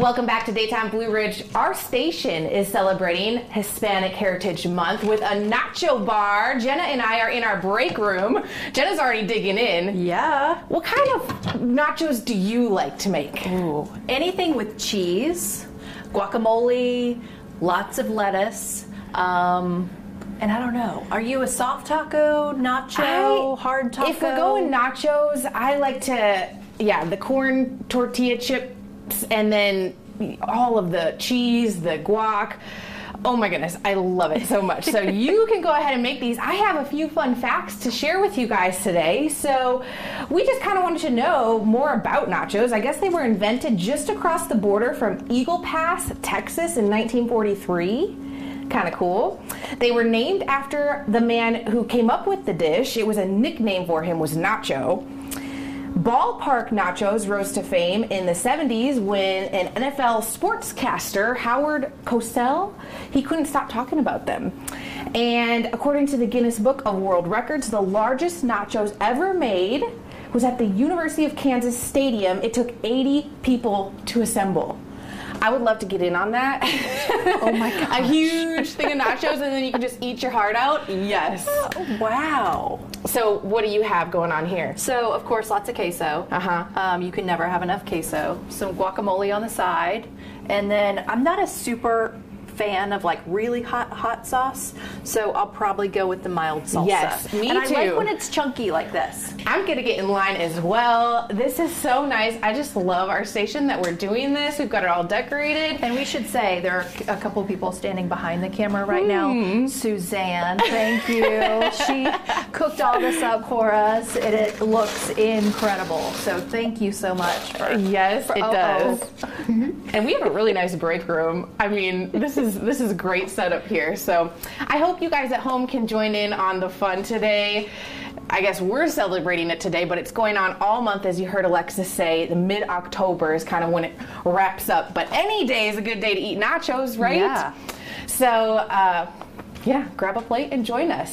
Welcome back to Daytime Blue Ridge. Our station is celebrating Hispanic Heritage Month with a nacho bar. Jenna and I are in our break room. Jenna's already digging in. Yeah. What kind of nachos do you like to make? Ooh. Anything with cheese, guacamole, lots of lettuce. Um, and I don't know. Are you a soft taco, nacho, I- hard taco? If we're going nachos, I like to, yeah, the corn tortilla chips and then all of the cheese, the guac. Oh my goodness, I love it so much. So you can go ahead and make these. I have a few fun facts to share with you guys today. So we just kind of wanted to know more about nachos. I guess they were invented just across the border from Eagle Pass, Texas in 1943 kind of cool. They were named after the man who came up with the dish. It was a nickname for him was Nacho. Ballpark nachos rose to fame in the 70s when an NFL sportscaster, Howard Cosell, he couldn't stop talking about them. And according to the Guinness Book of World Records, the largest nachos ever made was at the University of Kansas Stadium. It took 80 people to assemble. I would love to get in on that. Oh my god! a huge thing of nachos and then you can just eat your heart out. Yes. Wow. So what do you have going on here? So, of course, lots of queso. Uh-huh. Um, you can never have enough queso. Some guacamole on the side. And then I'm not a super fan of like really hot hot sauce, so I'll probably go with the mild salsa. Yes, me and I like when it's chunky like this. I'm gonna get in line as well. This is so nice. I just love our station that we're doing this. We've got it all decorated. And we should say there are a couple people standing behind the camera right now. Hmm. Suzanne, thank you. she cooked all this up for us, and it looks incredible. So thank you so much. For, Yes, for it OO. does. and we have a really nice break room. I mean, this is this is a great setup here. So I hope you guys at home can join in on the fun today. I guess we're celebrating it today, but it's going on all month, as you heard Alexis say. The mid October is kind of when it wraps up. But any day is a good day to eat nachos, right? Yeah. So, uh, yeah, grab a plate and join us.